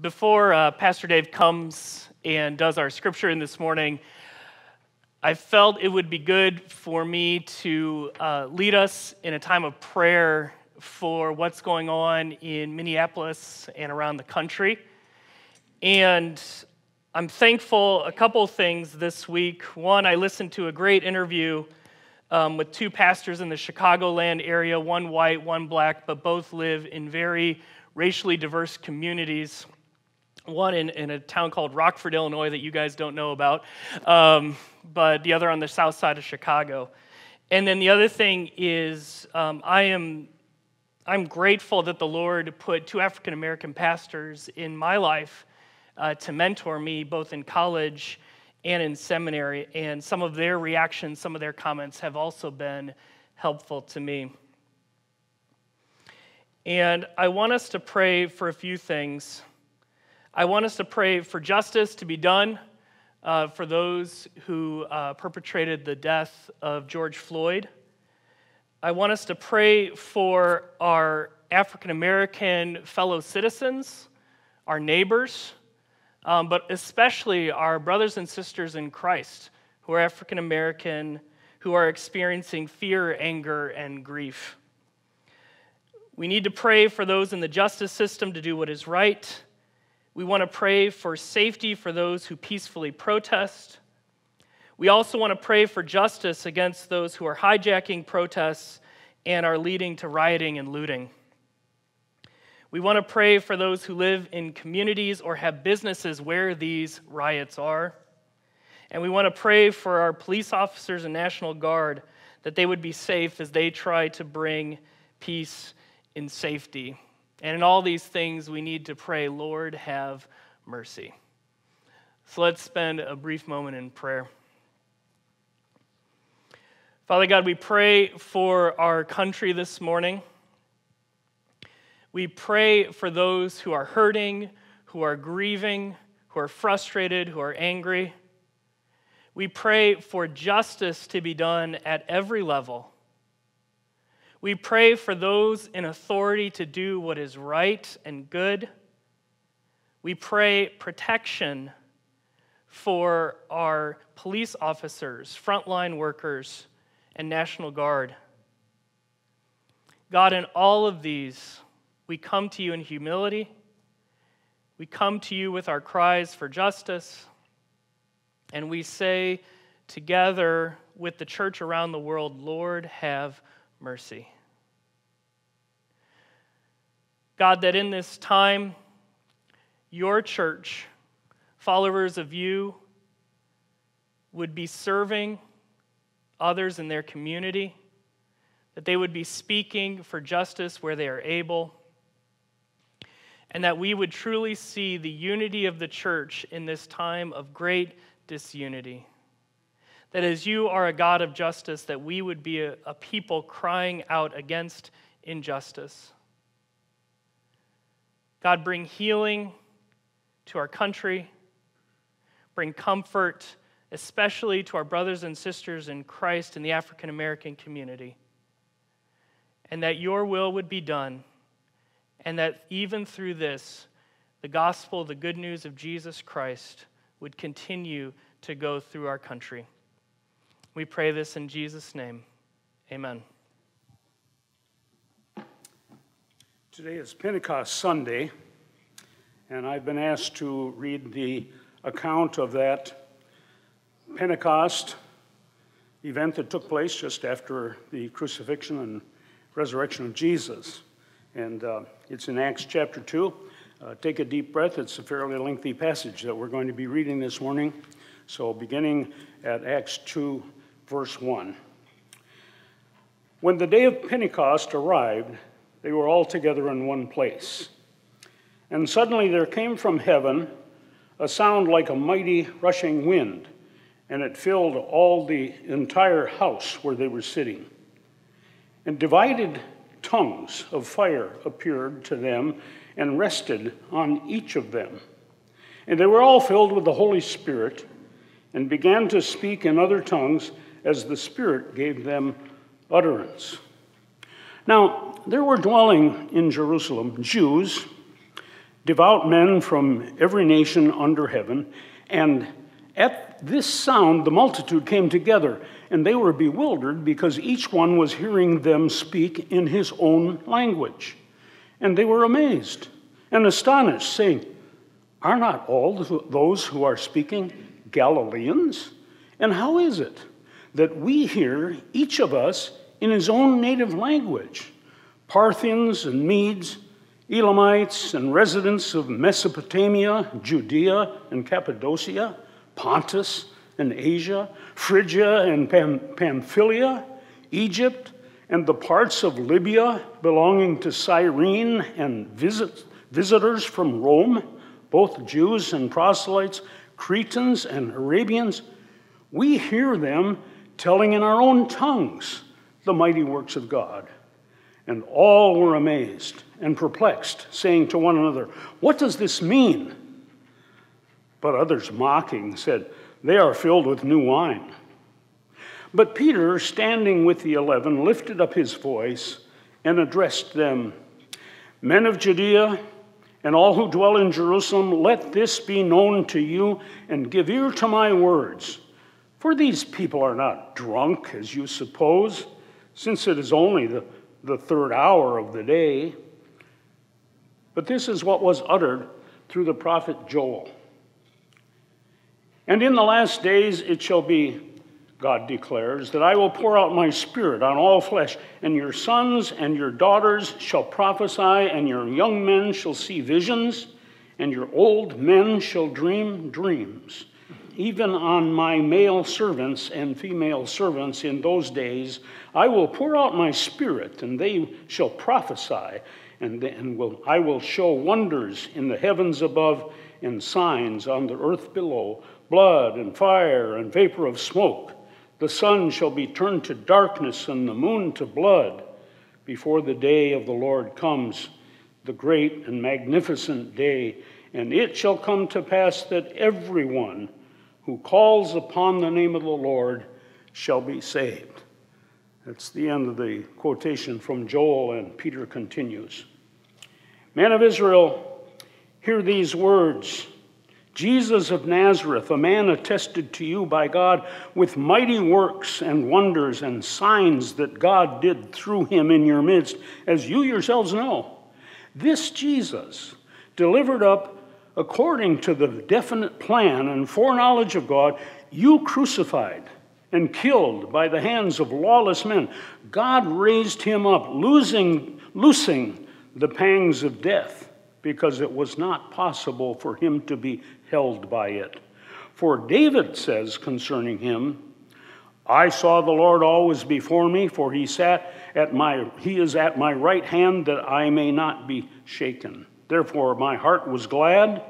before uh, Pastor Dave comes and does our scripture in this morning, I felt it would be good for me to uh, lead us in a time of prayer for what's going on in Minneapolis and around the country. And I'm thankful a couple things this week. One, I listened to a great interview um, with two pastors in the Chicagoland area, one white, one black, but both live in very racially diverse communities one in, in a town called Rockford, Illinois, that you guys don't know about, um, but the other on the south side of Chicago. And then the other thing is, um, I am I'm grateful that the Lord put two African American pastors in my life uh, to mentor me both in college and in seminary. And some of their reactions, some of their comments have also been helpful to me. And I want us to pray for a few things. I want us to pray for justice to be done uh, for those who uh, perpetrated the death of George Floyd. I want us to pray for our African American fellow citizens, our neighbors, um, but especially our brothers and sisters in Christ who are African American, who are experiencing fear, anger, and grief. We need to pray for those in the justice system to do what is right we want to pray for safety for those who peacefully protest. We also want to pray for justice against those who are hijacking protests and are leading to rioting and looting. We want to pray for those who live in communities or have businesses where these riots are. And we want to pray for our police officers and National Guard that they would be safe as they try to bring peace and safety. And in all these things, we need to pray, Lord, have mercy. So let's spend a brief moment in prayer. Father God, we pray for our country this morning. We pray for those who are hurting, who are grieving, who are frustrated, who are angry. We pray for justice to be done at every level. We pray for those in authority to do what is right and good. We pray protection for our police officers, frontline workers, and National Guard. God, in all of these, we come to you in humility. We come to you with our cries for justice. And we say together with the church around the world, Lord, have mercy. God, that in this time, your church, followers of you, would be serving others in their community, that they would be speaking for justice where they are able, and that we would truly see the unity of the church in this time of great disunity that as you are a God of justice, that we would be a, a people crying out against injustice. God, bring healing to our country, bring comfort, especially to our brothers and sisters in Christ in the African American community, and that your will would be done, and that even through this, the gospel, the good news of Jesus Christ, would continue to go through our country. We pray this in Jesus' name. Amen. Today is Pentecost Sunday, and I've been asked to read the account of that Pentecost event that took place just after the crucifixion and resurrection of Jesus. And uh, it's in Acts chapter 2. Uh, take a deep breath. It's a fairly lengthy passage that we're going to be reading this morning. So, beginning at Acts 2, verse 1. When the day of Pentecost arrived, they were all together in one place. And suddenly there came from heaven a sound like a mighty rushing wind, and it filled all the entire house where they were sitting. And divided tongues of fire appeared to them and rested on each of them. And they were all filled with the Holy Spirit and began to speak in other tongues as the Spirit gave them utterance. Now, there were dwelling in Jerusalem Jews, devout men from every nation under heaven. And at this sound, the multitude came together, and they were bewildered because each one was hearing them speak in his own language. And they were amazed and astonished, saying, Are not all those who are speaking Galileans? And how is it that we hear, each of us, in his own native language? Parthians and Medes, Elamites and residents of Mesopotamia, Judea and Cappadocia, Pontus and Asia, Phrygia and Pam- Pamphylia, Egypt, and the parts of Libya belonging to Cyrene, and visit, visitors from Rome, both Jews and proselytes, Cretans and Arabians, we hear them telling in our own tongues the mighty works of God. And all were amazed and perplexed, saying to one another, What does this mean? But others, mocking, said, They are filled with new wine. But Peter, standing with the eleven, lifted up his voice and addressed them Men of Judea, and all who dwell in Jerusalem, let this be known to you, and give ear to my words. For these people are not drunk, as you suppose, since it is only the, the third hour of the day. But this is what was uttered through the prophet Joel. And in the last days it shall be, God declares, that I will pour out my spirit on all flesh, and your sons and your daughters shall prophesy, and your young men shall see visions, and your old men shall dream dreams. Even on my male servants and female servants in those days, I will pour out my spirit, and they shall prophesy and, and will, I will show wonders in the heavens above and signs on the earth below blood and fire and vapor of smoke. The sun shall be turned to darkness and the moon to blood before the day of the Lord comes, the great and magnificent day. And it shall come to pass that everyone who calls upon the name of the Lord shall be saved. That's the end of the quotation from Joel, and Peter continues. Men of Israel, hear these words Jesus of Nazareth, a man attested to you by God with mighty works and wonders and signs that God did through him in your midst, as you yourselves know. This Jesus, delivered up according to the definite plan and foreknowledge of God, you crucified and killed by the hands of lawless men. God raised him up, losing, loosing the pangs of death, because it was not possible for him to be held by it. For David says concerning him, I saw the Lord always before me, for he sat at my he is at my right hand that I may not be shaken. Therefore my heart was glad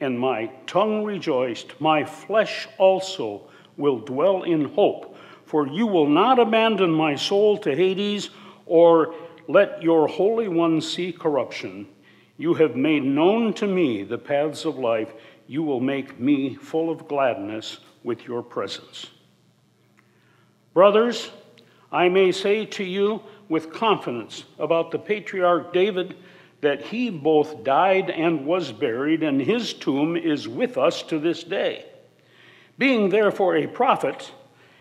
and my tongue rejoiced. My flesh also will dwell in hope, for you will not abandon my soul to Hades or let your Holy One see corruption. You have made known to me the paths of life. You will make me full of gladness with your presence. Brothers, I may say to you with confidence about the patriarch David that he both died and was buried, and his tomb is with us to this day. Being therefore a prophet,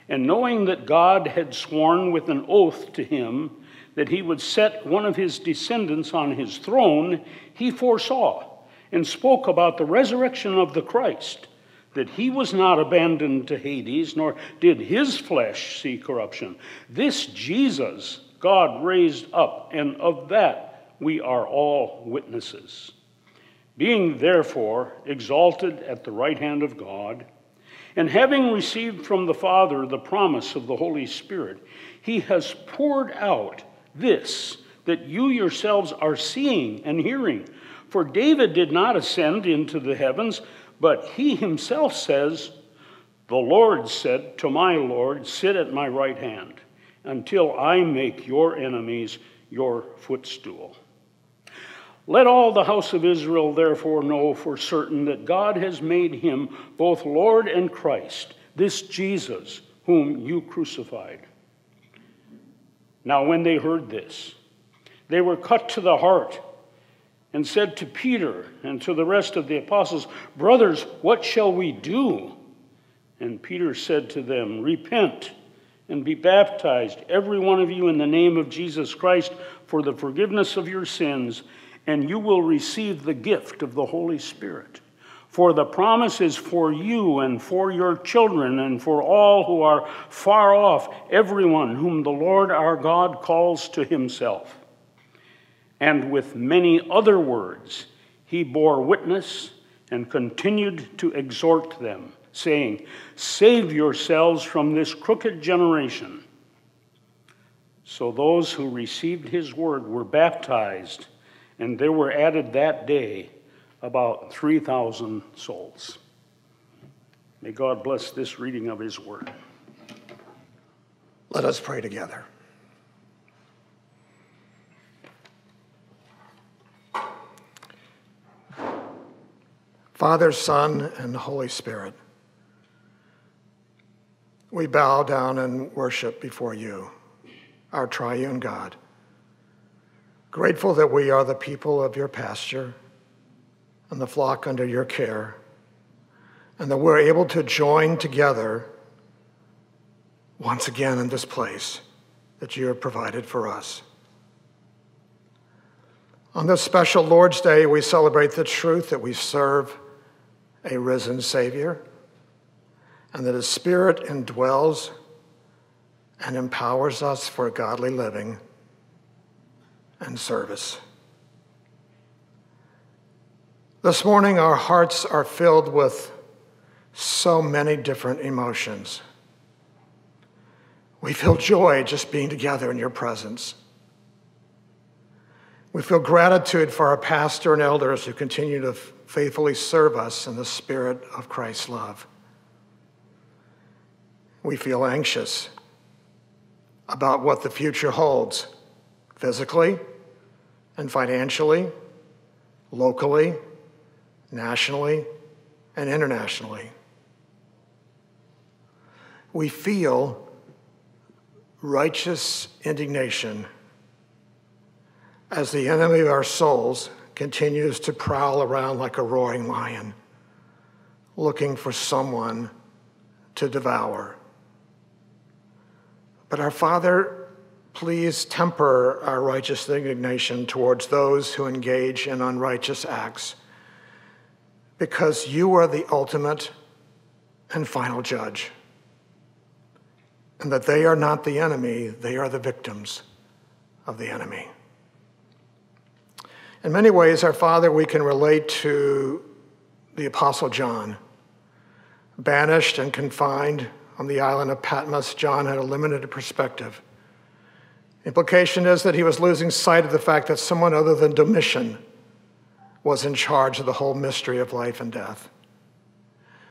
and knowing that God had sworn with an oath to him that he would set one of his descendants on his throne, he foresaw and spoke about the resurrection of the Christ, that he was not abandoned to Hades, nor did his flesh see corruption. This Jesus God raised up, and of that we are all witnesses. Being therefore exalted at the right hand of God, and having received from the Father the promise of the Holy Spirit, he has poured out this that you yourselves are seeing and hearing. For David did not ascend into the heavens, but he himself says, The Lord said to my Lord, Sit at my right hand until I make your enemies your footstool. Let all the house of Israel therefore know for certain that God has made him both Lord and Christ, this Jesus whom you crucified. Now, when they heard this, they were cut to the heart and said to Peter and to the rest of the apostles, Brothers, what shall we do? And Peter said to them, Repent and be baptized, every one of you, in the name of Jesus Christ, for the forgiveness of your sins, and you will receive the gift of the Holy Spirit. For the promise is for you and for your children and for all who are far off, everyone whom the Lord our God calls to himself. And with many other words, he bore witness and continued to exhort them, saying, Save yourselves from this crooked generation. So those who received his word were baptized, and there were added that day about 3,000 souls. May God bless this reading of his word. Let us pray together. Father, Son, and Holy Spirit, we bow down and worship before you, our triune God. Grateful that we are the people of your pasture and the flock under your care, and that we're able to join together once again in this place that you have provided for us. On this special Lord's Day, we celebrate the truth that we serve a risen Savior and that His Spirit indwells and empowers us for godly living and service. This morning, our hearts are filled with so many different emotions. We feel joy just being together in your presence. We feel gratitude for our pastor and elders who continue to faithfully serve us in the spirit of Christ's love. We feel anxious about what the future holds physically and financially, locally nationally and internationally. We feel righteous indignation as the enemy of our souls continues to prowl around like a roaring lion, looking for someone to devour. But our Father, please temper our righteous indignation towards those who engage in unrighteous acts because you are the ultimate and final judge. And that they are not the enemy, they are the victims of the enemy. In many ways, our Father, we can relate to the Apostle John. Banished and confined on the island of Patmos, John had a limited perspective. Implication is that he was losing sight of the fact that someone other than Domitian was in charge of the whole mystery of life and death.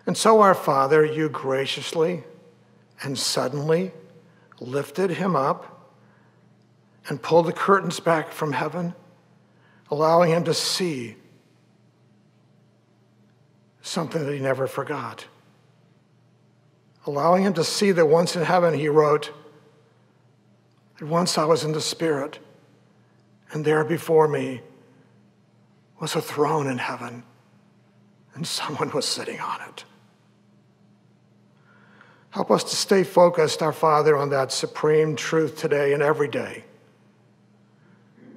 And so, our Father, you graciously and suddenly lifted him up and pulled the curtains back from heaven, allowing him to see something that he never forgot. Allowing him to see that once in heaven, he wrote, that once I was in the Spirit, and there before me was a throne in heaven, and someone was sitting on it. Help us to stay focused, our Father, on that supreme truth today and every day.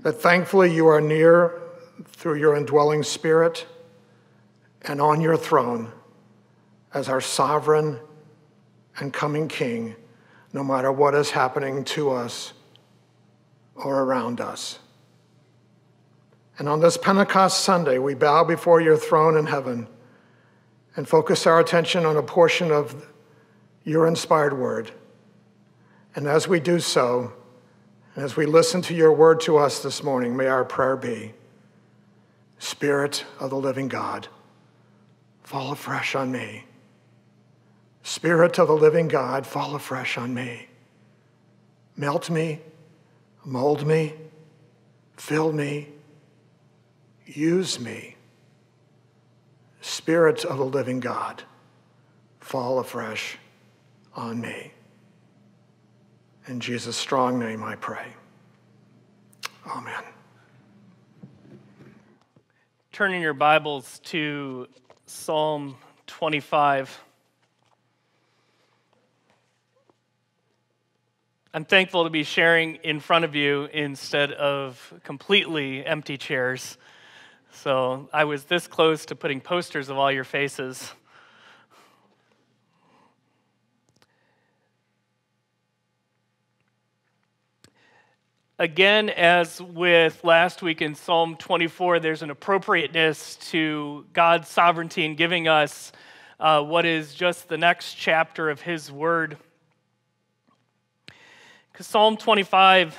That thankfully you are near through your indwelling spirit and on your throne as our sovereign and coming King, no matter what is happening to us or around us. And on this Pentecost Sunday, we bow before your throne in heaven and focus our attention on a portion of your inspired word. And as we do so, and as we listen to your word to us this morning, may our prayer be Spirit of the living God, fall afresh on me. Spirit of the living God, fall afresh on me. Melt me, mold me, fill me Use me. Spirit of the living God, fall afresh on me. In Jesus' strong name I pray. Amen. turn in your Bibles to Psalm 25. I'm thankful to be sharing in front of you instead of completely empty chairs. So I was this close to putting posters of all your faces. Again, as with last week in Psalm 24, there's an appropriateness to God's sovereignty in giving us uh, what is just the next chapter of His Word. Because Psalm 25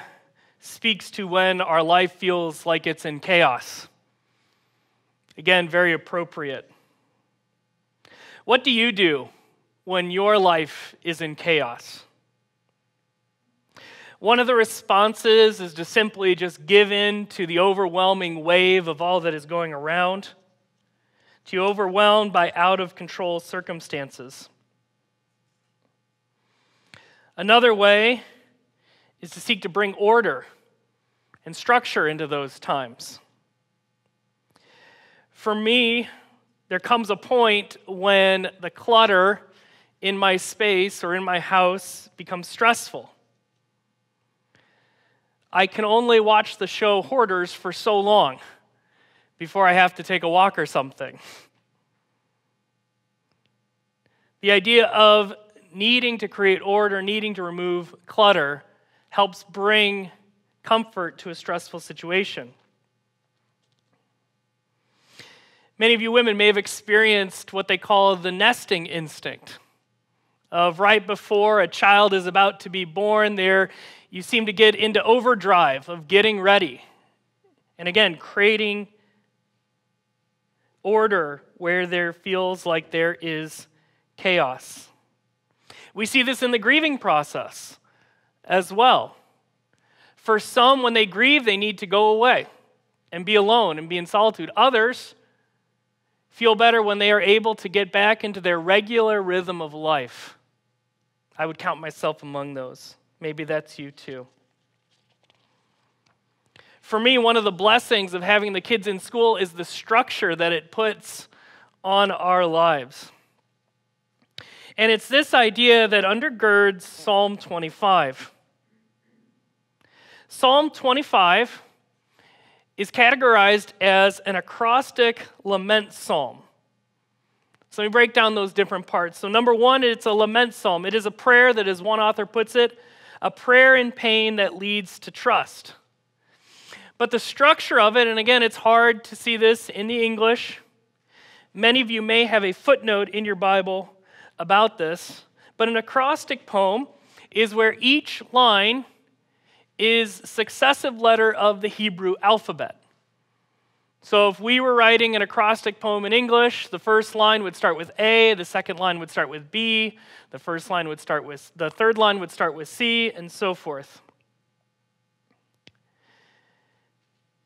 speaks to when our life feels like it's in chaos. Again, very appropriate. What do you do when your life is in chaos? One of the responses is to simply just give in to the overwhelming wave of all that is going around, to be overwhelmed by out of control circumstances. Another way is to seek to bring order and structure into those times. For me, there comes a point when the clutter in my space or in my house becomes stressful. I can only watch the show Hoarders for so long before I have to take a walk or something. The idea of needing to create order, needing to remove clutter, helps bring comfort to a stressful situation. Many of you women may have experienced what they call the nesting instinct of right before a child is about to be born, there you seem to get into overdrive of getting ready. And again, creating order where there feels like there is chaos. We see this in the grieving process as well. For some, when they grieve, they need to go away and be alone and be in solitude. Others feel better when they are able to get back into their regular rhythm of life. I would count myself among those. Maybe that's you too. For me, one of the blessings of having the kids in school is the structure that it puts on our lives. And it's this idea that undergirds Psalm 25. Psalm 25 is categorized as an acrostic lament psalm. So let me break down those different parts. So, number one, it's a lament psalm. It is a prayer that, as one author puts it, a prayer in pain that leads to trust. But the structure of it, and again, it's hard to see this in the English. Many of you may have a footnote in your Bible about this, but an acrostic poem is where each line is successive letter of the Hebrew alphabet. So if we were writing an acrostic poem in English, the first line would start with A, the second line would start with B, the first line would start with the third line would start with C and so forth.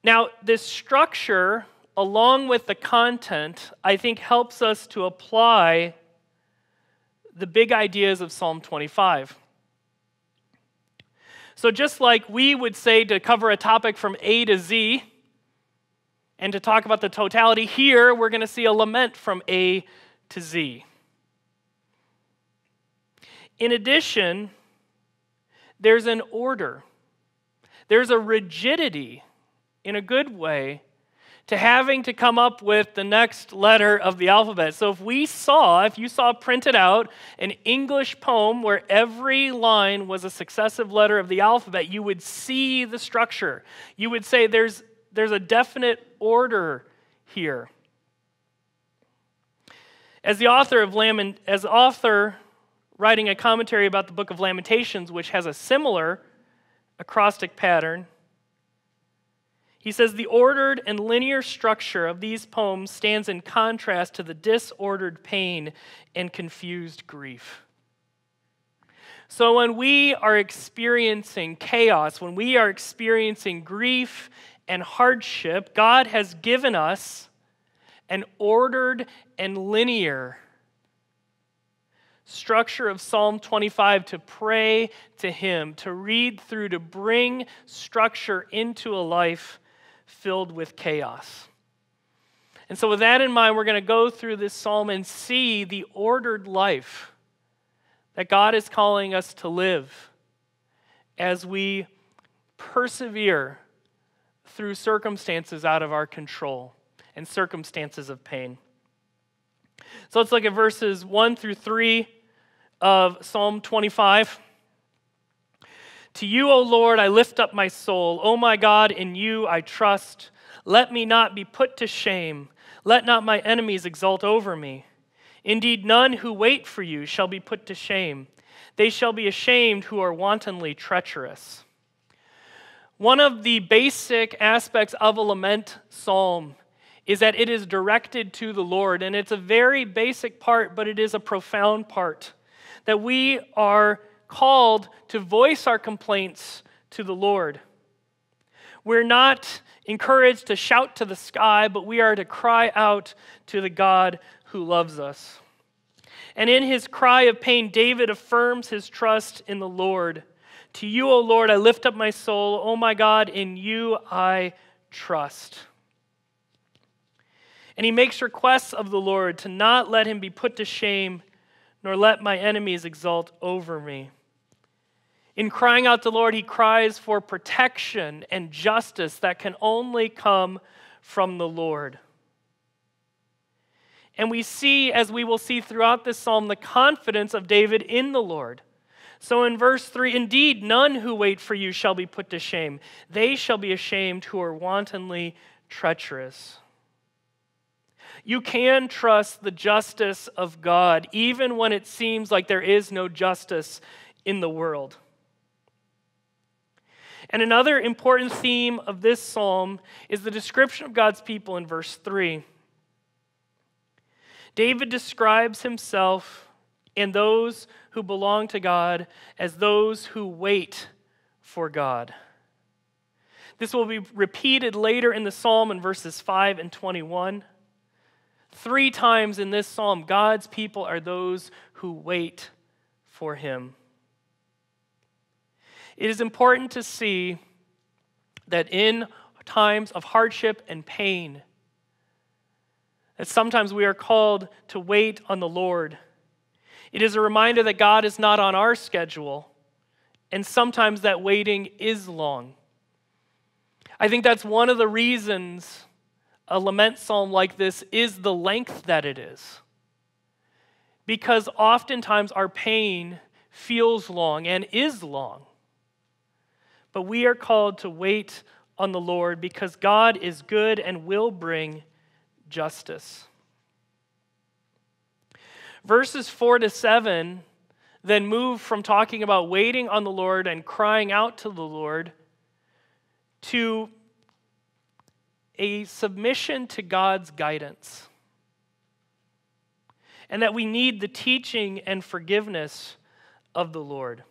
Now, this structure along with the content, I think helps us to apply the big ideas of Psalm 25. So, just like we would say to cover a topic from A to Z, and to talk about the totality, here we're going to see a lament from A to Z. In addition, there's an order, there's a rigidity in a good way to having to come up with the next letter of the alphabet. So if we saw, if you saw printed out an English poem where every line was a successive letter of the alphabet, you would see the structure. You would say there's there's a definite order here. As the author of Lament, as author writing a commentary about the book of Lamentations, which has a similar acrostic pattern, he says the ordered and linear structure of these poems stands in contrast to the disordered pain and confused grief. So, when we are experiencing chaos, when we are experiencing grief and hardship, God has given us an ordered and linear structure of Psalm 25 to pray to Him, to read through, to bring structure into a life filled with chaos. And so, with that in mind, we're going to go through this psalm and see the ordered life that God is calling us to live as we persevere through circumstances out of our control and circumstances of pain. So let's look at verses 1 through 3 of Psalm 25. To you, O Lord, I lift up my soul. O my God, in you I trust. Let me not be put to shame. Let not my enemies exult over me. Indeed, none who wait for you shall be put to shame. They shall be ashamed who are wantonly treacherous. One of the basic aspects of a lament psalm is that it is directed to the Lord. And it's a very basic part, but it is a profound part. That we are called to voice our complaints to the Lord. We're not encouraged to shout to the sky, but we are to cry out to the God who loves us. And in his cry of pain, David affirms his trust in the Lord. To you, O Lord, I lift up my soul. O my God, in you I trust. And he makes requests of the Lord to not let him be put to shame, nor let my enemies exult over me. In crying out to the Lord, he cries for protection and justice that can only come from the Lord. And we see, as we will see throughout this psalm, the confidence of David in the Lord. So in verse 3, indeed, none who wait for you shall be put to shame. They shall be ashamed who are wantonly treacherous. You can trust the justice of God, even when it seems like there is no justice in the world. And another important theme of this psalm is the description of God's people in verse 3. David describes himself and those who belong to God as those who wait for God. This will be repeated later in the psalm in verses 5 and 21. Three times in this psalm, God's people are those who wait for him. It is important to see that in times of hardship and pain, that sometimes we are called to wait on the Lord. It is a reminder that God is not on our schedule, and sometimes that waiting is long. I think that's one of the reasons a lament psalm like this is the length that it is. Because oftentimes our pain feels long and is long. But we are called to wait on the Lord because God is good and will bring justice. Verses 4 to 7 then move from talking about waiting on the Lord and crying out to the Lord to a submission to God's guidance. And that we need the teaching and forgiveness of the Lord.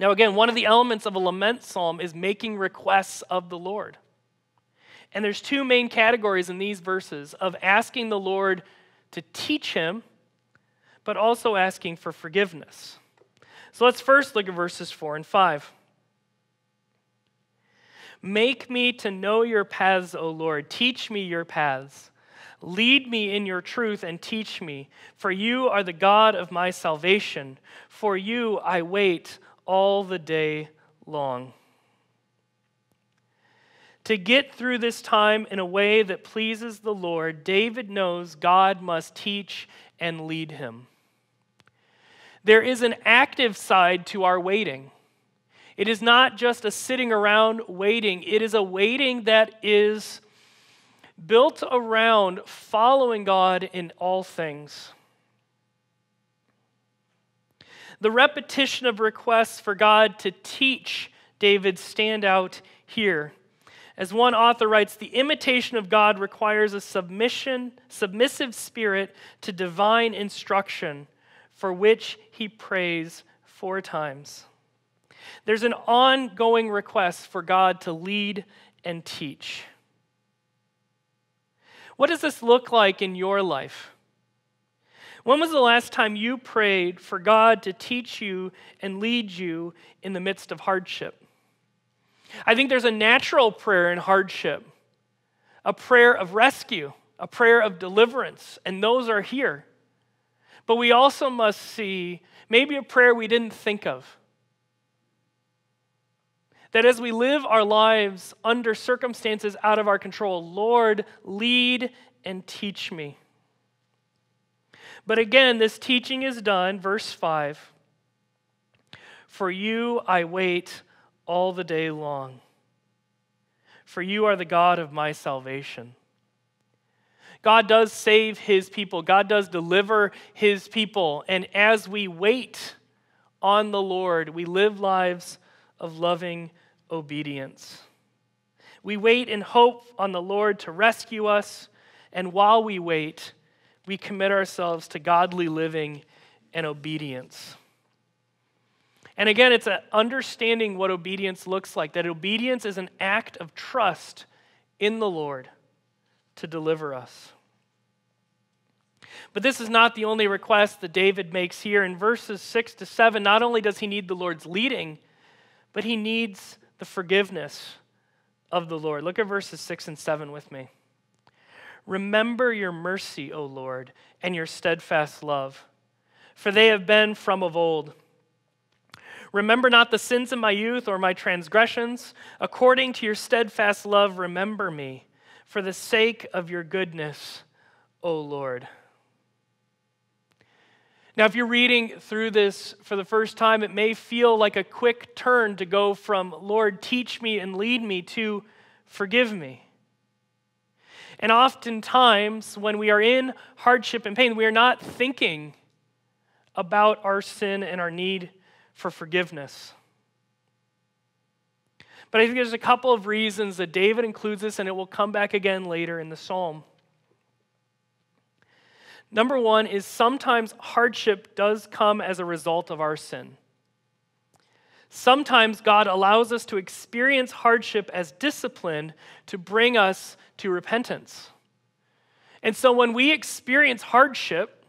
Now, again, one of the elements of a lament psalm is making requests of the Lord. And there's two main categories in these verses of asking the Lord to teach him, but also asking for forgiveness. So let's first look at verses 4 and 5. Make me to know your paths, O Lord. Teach me your paths. Lead me in your truth and teach me, for you are the God of my salvation. For you I wait all the day long. To get through this time in a way that pleases the Lord, David knows God must teach and lead him. There is an active side to our waiting. It is not just a sitting around waiting, it is a waiting that is built around following God in all things. The repetition of requests for God to teach David stand out here. As one author writes, the imitation of God requires a submission, submissive spirit to divine instruction, for which he prays four times. There's an ongoing request for God to lead and teach. What does this look like in your life? When was the last time you prayed for God to teach you and lead you in the midst of hardship? I think there's a natural prayer in hardship, a prayer of rescue, a prayer of deliverance, and those are here. But we also must see maybe a prayer we didn't think of. That as we live our lives under circumstances out of our control, Lord, lead and teach me. But again, this teaching is done, verse 5 For you I wait all the day long, for you are the God of my salvation. God does save his people, God does deliver his people. And as we wait on the Lord, we live lives of loving obedience. We wait in hope on the Lord to rescue us, and while we wait, we commit ourselves to godly living and obedience. And again, it's understanding what obedience looks like that obedience is an act of trust in the Lord to deliver us. But this is not the only request that David makes here. In verses 6 to 7, not only does he need the Lord's leading, but he needs the forgiveness of the Lord. Look at verses 6 and 7 with me. Remember your mercy, O Lord, and your steadfast love, for they have been from of old. Remember not the sins of my youth or my transgressions. According to your steadfast love, remember me, for the sake of your goodness, O Lord. Now, if you're reading through this for the first time, it may feel like a quick turn to go from, Lord, teach me and lead me, to forgive me. And oftentimes, when we are in hardship and pain, we are not thinking about our sin and our need for forgiveness. But I think there's a couple of reasons that David includes this, and it will come back again later in the psalm. Number one is sometimes hardship does come as a result of our sin. Sometimes God allows us to experience hardship as discipline to bring us to repentance. And so when we experience hardship,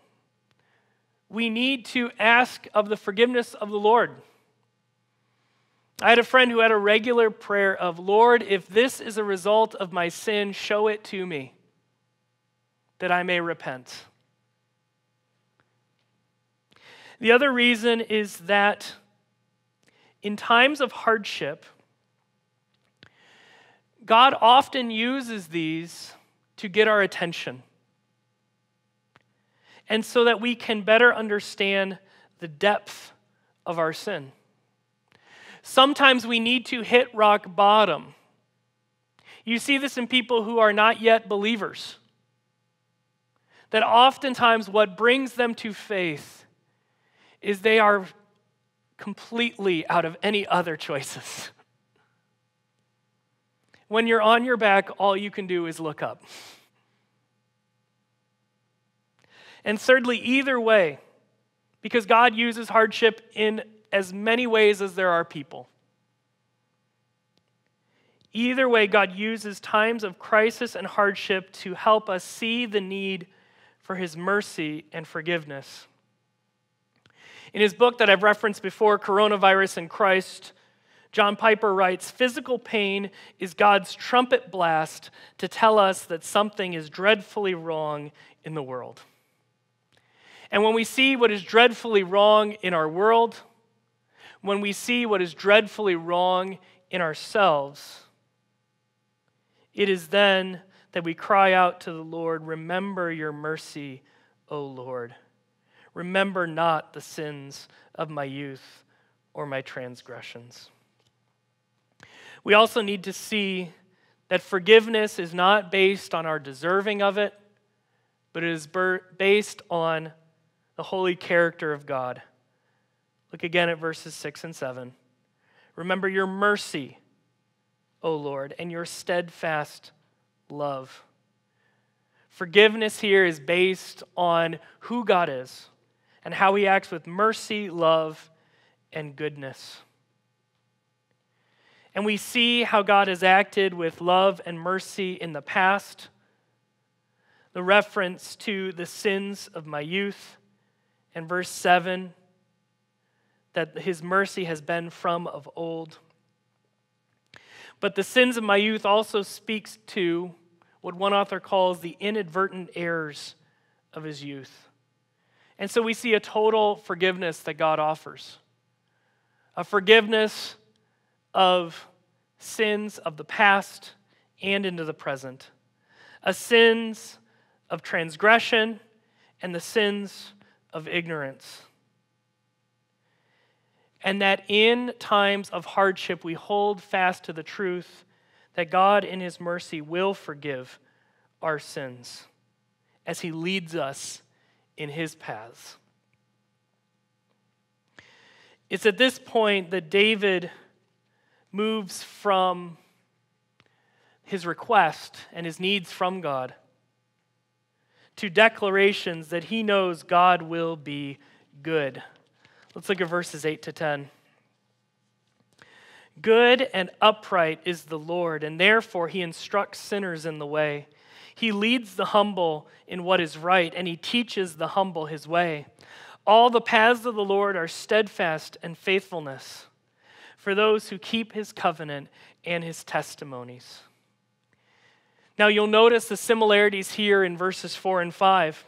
we need to ask of the forgiveness of the Lord. I had a friend who had a regular prayer of, Lord, if this is a result of my sin, show it to me that I may repent. The other reason is that in times of hardship, God often uses these to get our attention. And so that we can better understand the depth of our sin. Sometimes we need to hit rock bottom. You see this in people who are not yet believers. That oftentimes what brings them to faith is they are completely out of any other choices. when you're on your back, all you can do is look up. And thirdly, either way, because God uses hardship in as many ways as there are people. Either way, God uses times of crisis and hardship to help us see the need for His mercy and forgiveness. In his book that I've referenced before, Coronavirus and Christ, John Piper writes Physical pain is God's trumpet blast to tell us that something is dreadfully wrong in the world. And when we see what is dreadfully wrong in our world, when we see what is dreadfully wrong in ourselves, it is then that we cry out to the Lord, Remember your mercy, O Lord. Remember not the sins of my youth or my transgressions. We also need to see that forgiveness is not based on our deserving of it, but it is based on the holy character of God. Look again at verses 6 and 7. Remember your mercy, O Lord, and your steadfast love. Forgiveness here is based on who God is and how he acts with mercy, love, and goodness. And we see how God has acted with love and mercy in the past. The reference to the sins of my youth, and verse 7 that his mercy has been from of old. But the sins of my youth also speaks to what one author calls the inadvertent errors of his youth. And so we see a total forgiveness that God offers a forgiveness of sins of the past and into the present, a sins of transgression and the sins of ignorance. And that in times of hardship, we hold fast to the truth that God, in His mercy, will forgive our sins as He leads us in His paths. It's at this point that David moves from his request and his needs from God to declarations that he knows God will be good. Let's look at verses 8 to 10. Good and upright is the Lord, and therefore he instructs sinners in the way. He leads the humble in what is right, and he teaches the humble his way. All the paths of the Lord are steadfast and faithfulness for those who keep his covenant and his testimonies. Now, you'll notice the similarities here in verses 4 and 5.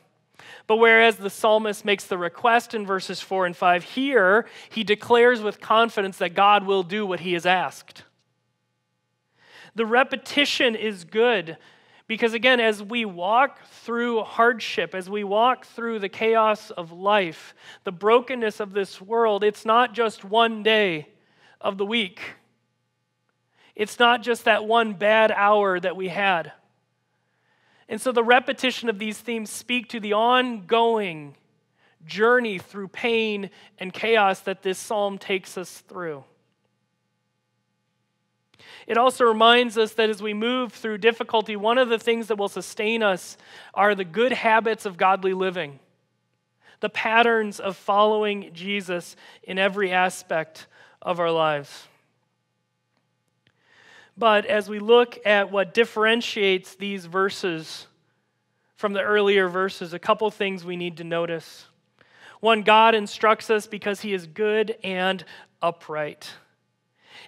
But whereas the psalmist makes the request in verses 4 and 5, here he declares with confidence that God will do what he has asked. The repetition is good because, again, as we walk through hardship, as we walk through the chaos of life, the brokenness of this world, it's not just one day of the week. It's not just that one bad hour that we had. And so the repetition of these themes speak to the ongoing journey through pain and chaos that this psalm takes us through. It also reminds us that as we move through difficulty, one of the things that will sustain us are the good habits of godly living, the patterns of following Jesus in every aspect of our lives. But as we look at what differentiates these verses from the earlier verses, a couple things we need to notice. One, God instructs us because he is good and upright.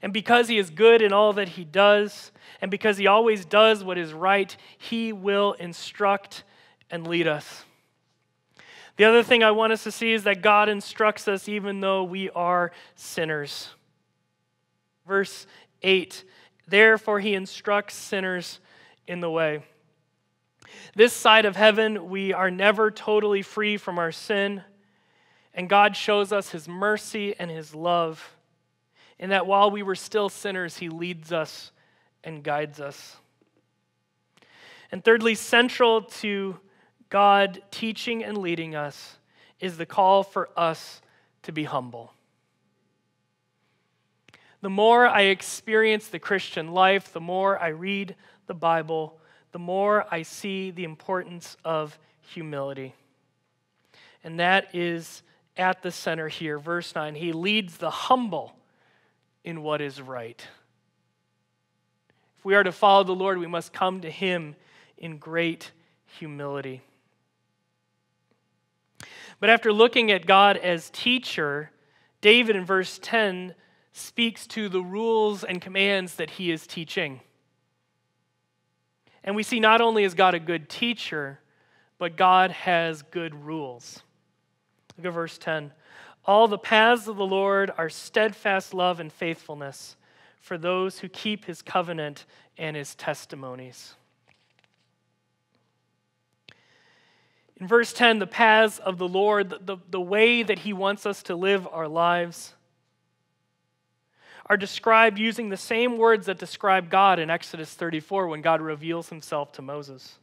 And because he is good in all that he does, and because he always does what is right, he will instruct and lead us. The other thing I want us to see is that God instructs us even though we are sinners. Verse 8 Therefore, he instructs sinners in the way. This side of heaven, we are never totally free from our sin, and God shows us his mercy and his love, in that while we were still sinners, he leads us and guides us. And thirdly, central to God teaching and leading us is the call for us to be humble. The more I experience the Christian life, the more I read the Bible, the more I see the importance of humility. And that is at the center here. Verse 9 He leads the humble in what is right. If we are to follow the Lord, we must come to Him in great humility. But after looking at God as teacher, David in verse 10 speaks to the rules and commands that he is teaching. And we see not only is God a good teacher, but God has good rules. Look at verse 10. All the paths of the Lord are steadfast love and faithfulness for those who keep his covenant and his testimonies. In verse 10, the paths of the Lord, the, the way that he wants us to live our lives, are described using the same words that describe God in Exodus 34 when God reveals himself to Moses.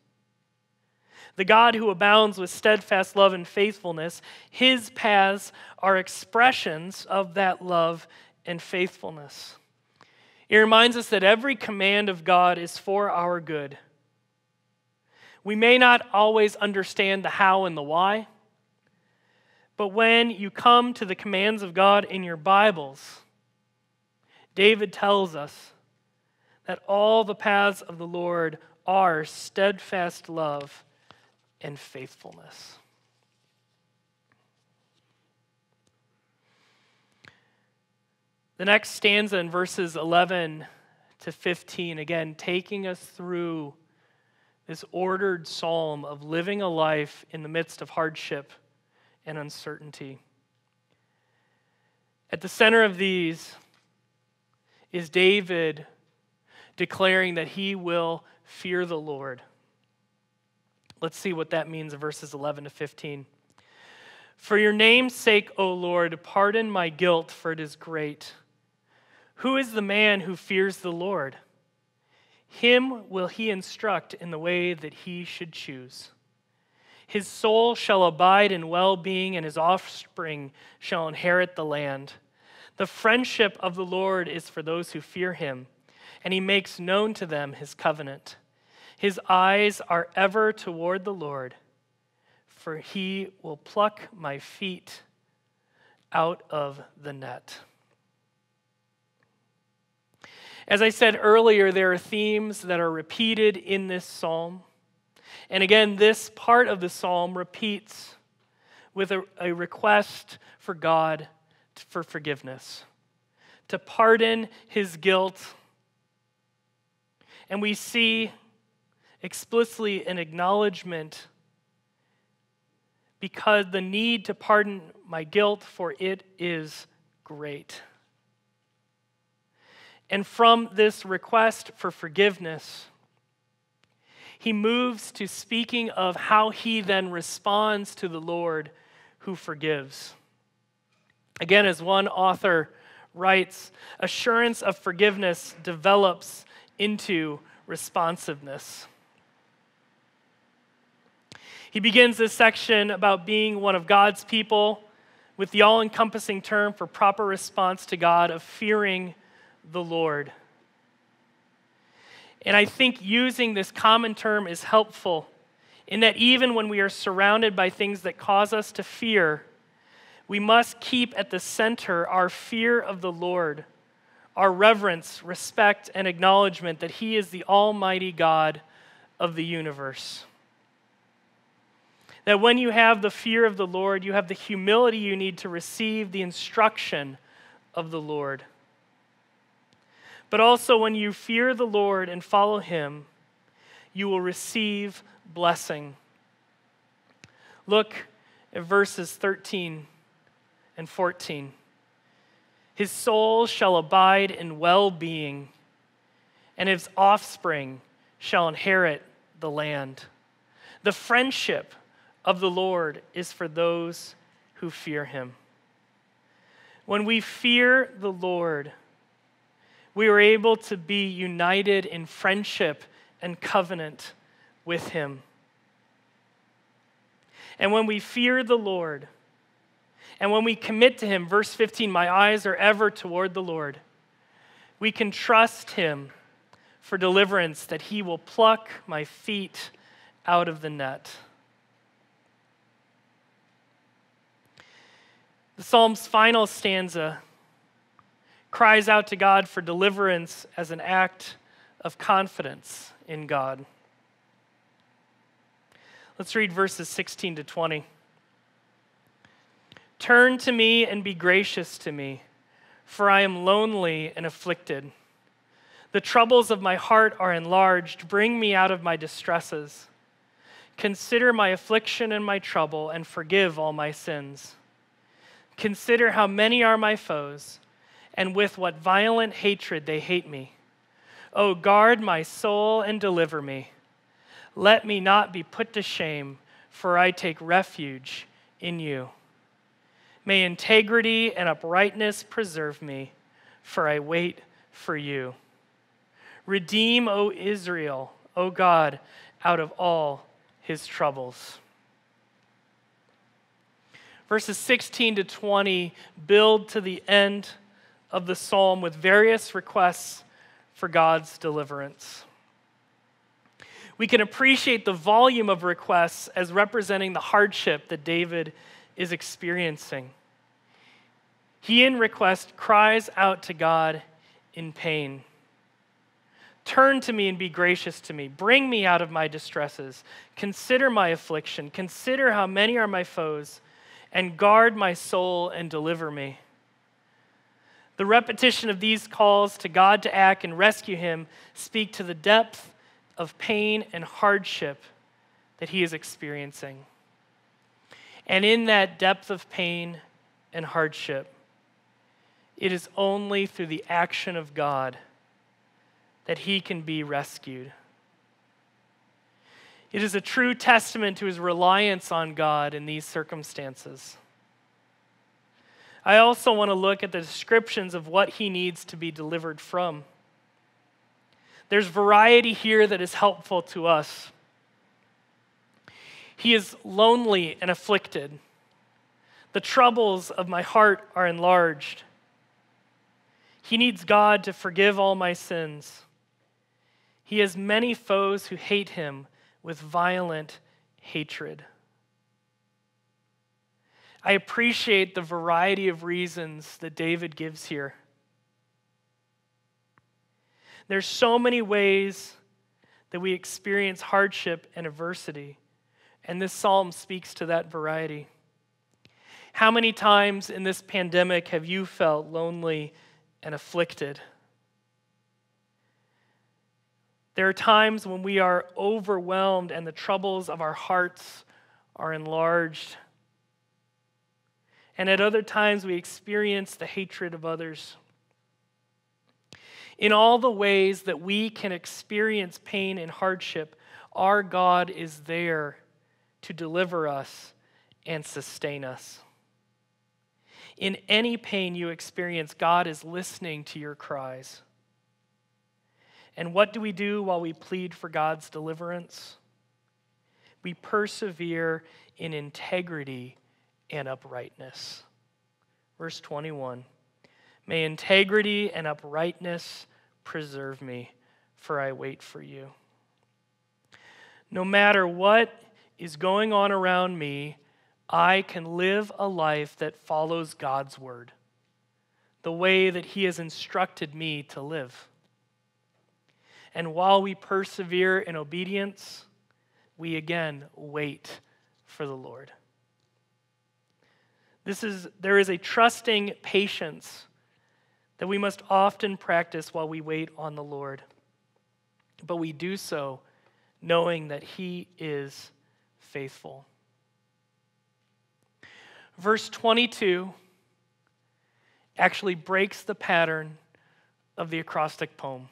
The God who abounds with steadfast love and faithfulness, his paths are expressions of that love and faithfulness. It reminds us that every command of God is for our good. We may not always understand the how and the why, but when you come to the commands of God in your Bibles, David tells us that all the paths of the Lord are steadfast love and faithfulness. The next stanza in verses 11 to 15, again, taking us through this ordered psalm of living a life in the midst of hardship and uncertainty. At the center of these is David declaring that he will fear the Lord. Let's see what that means verses 11 to 15. For your name's sake, O Lord, pardon my guilt, for it is great. Who is the man who fears the Lord? Him will he instruct in the way that he should choose. His soul shall abide in well being, and his offspring shall inherit the land. The friendship of the Lord is for those who fear him, and he makes known to them his covenant. His eyes are ever toward the Lord, for he will pluck my feet out of the net. As I said earlier, there are themes that are repeated in this psalm. And again, this part of the psalm repeats with a, a request for God for forgiveness, to pardon his guilt. And we see explicitly an acknowledgement because the need to pardon my guilt, for it is great. And from this request for forgiveness, he moves to speaking of how he then responds to the Lord who forgives. Again, as one author writes, assurance of forgiveness develops into responsiveness. He begins this section about being one of God's people with the all encompassing term for proper response to God of fearing the Lord. And I think using this common term is helpful in that even when we are surrounded by things that cause us to fear, we must keep at the center our fear of the Lord, our reverence, respect, and acknowledgement that He is the Almighty God of the universe. That when you have the fear of the Lord, you have the humility you need to receive the instruction of the Lord. But also, when you fear the Lord and follow Him, you will receive blessing. Look at verses 13 and 14. His soul shall abide in well being, and his offspring shall inherit the land. The friendship of the Lord is for those who fear him. When we fear the Lord, we are able to be united in friendship and covenant with him. And when we fear the Lord, and when we commit to him, verse 15, my eyes are ever toward the Lord, we can trust him for deliverance, that he will pluck my feet out of the net. The psalm's final stanza cries out to God for deliverance as an act of confidence in God. Let's read verses 16 to 20. Turn to me and be gracious to me, for I am lonely and afflicted. The troubles of my heart are enlarged. Bring me out of my distresses. Consider my affliction and my trouble, and forgive all my sins. Consider how many are my foes, and with what violent hatred they hate me. Oh, guard my soul and deliver me. Let me not be put to shame, for I take refuge in you. May integrity and uprightness preserve me, for I wait for you. Redeem, O Israel, O God, out of all his troubles. Verses 16 to 20 build to the end of the psalm with various requests for God's deliverance. We can appreciate the volume of requests as representing the hardship that David is experiencing. He, in request, cries out to God in pain. Turn to me and be gracious to me. Bring me out of my distresses. Consider my affliction. Consider how many are my foes and guard my soul and deliver me. The repetition of these calls to God to act and rescue him speak to the depth of pain and hardship that he is experiencing. And in that depth of pain and hardship, it is only through the action of God that he can be rescued. It is a true testament to his reliance on God in these circumstances. I also want to look at the descriptions of what he needs to be delivered from. There's variety here that is helpful to us. He is lonely and afflicted. The troubles of my heart are enlarged. He needs God to forgive all my sins. He has many foes who hate him with violent hatred. I appreciate the variety of reasons that David gives here. There's so many ways that we experience hardship and adversity, and this psalm speaks to that variety. How many times in this pandemic have you felt lonely and afflicted? There are times when we are overwhelmed and the troubles of our hearts are enlarged. And at other times, we experience the hatred of others. In all the ways that we can experience pain and hardship, our God is there to deliver us and sustain us. In any pain you experience, God is listening to your cries. And what do we do while we plead for God's deliverance? We persevere in integrity and uprightness. Verse 21 May integrity and uprightness preserve me, for I wait for you. No matter what is going on around me, I can live a life that follows God's word, the way that He has instructed me to live. And while we persevere in obedience, we again wait for the Lord. This is, there is a trusting patience that we must often practice while we wait on the Lord. But we do so knowing that He is faithful. Verse 22 actually breaks the pattern of the acrostic poem.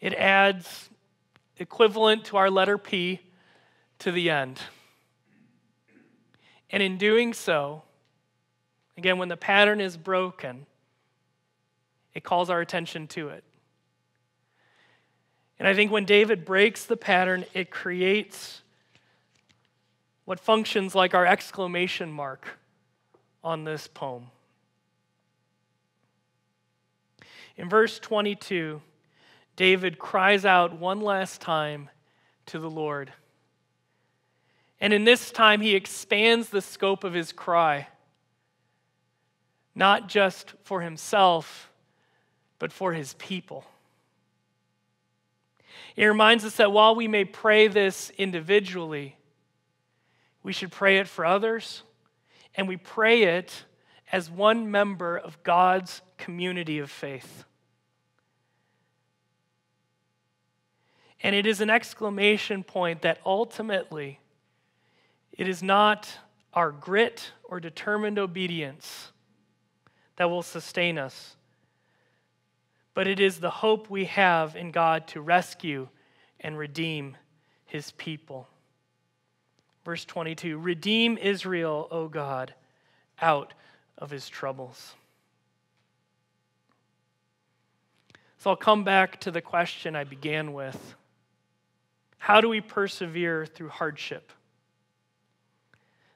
It adds equivalent to our letter P to the end. And in doing so, again, when the pattern is broken, it calls our attention to it. And I think when David breaks the pattern, it creates what functions like our exclamation mark on this poem. In verse 22, David cries out one last time to the Lord. And in this time, he expands the scope of his cry, not just for himself, but for his people. It reminds us that while we may pray this individually, we should pray it for others, and we pray it as one member of God's community of faith. And it is an exclamation point that ultimately it is not our grit or determined obedience that will sustain us, but it is the hope we have in God to rescue and redeem his people. Verse 22 Redeem Israel, O God, out of his troubles. So I'll come back to the question I began with how do we persevere through hardship?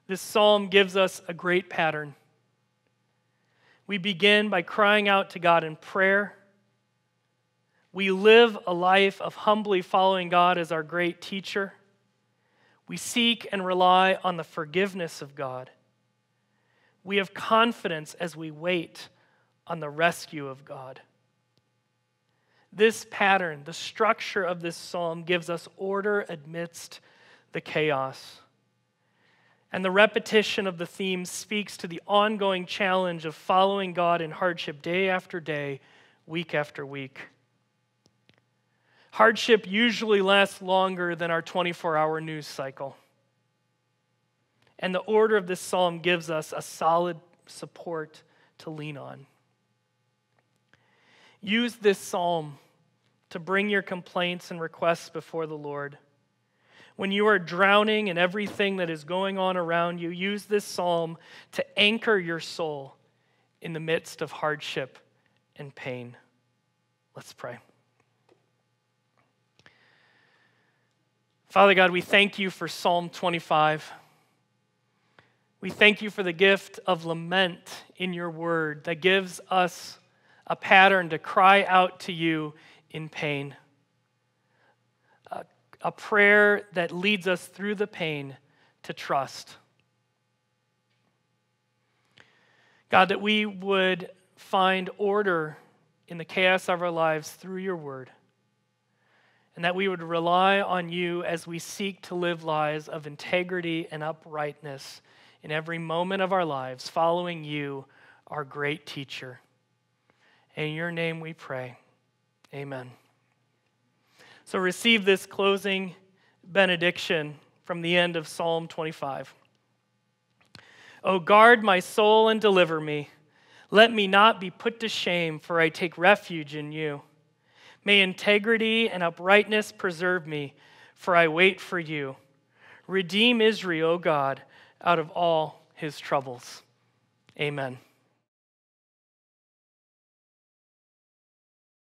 This psalm gives us a great pattern. We begin by crying out to God in prayer. We live a life of humbly following God as our great teacher. We seek and rely on the forgiveness of God. We have confidence as we wait on the rescue of God. This pattern, the structure of this psalm, gives us order amidst the chaos. And the repetition of the theme speaks to the ongoing challenge of following God in hardship day after day, week after week. Hardship usually lasts longer than our 24 hour news cycle. And the order of this psalm gives us a solid support to lean on. Use this psalm to bring your complaints and requests before the Lord. When you are drowning in everything that is going on around you, use this psalm to anchor your soul in the midst of hardship and pain. Let's pray. Father God, we thank you for Psalm 25. We thank you for the gift of lament in your word that gives us a pattern to cry out to you in pain. A, a prayer that leads us through the pain to trust. God, that we would find order in the chaos of our lives through your word, and that we would rely on you as we seek to live lives of integrity and uprightness in every moment of our lives, following you, our great teacher. In your name we pray. Amen. So receive this closing benediction from the end of Psalm 25. O guard my soul and deliver me. Let me not be put to shame, for I take refuge in you. May integrity and uprightness preserve me, for I wait for you. Redeem Israel, O God out of all his troubles. Amen.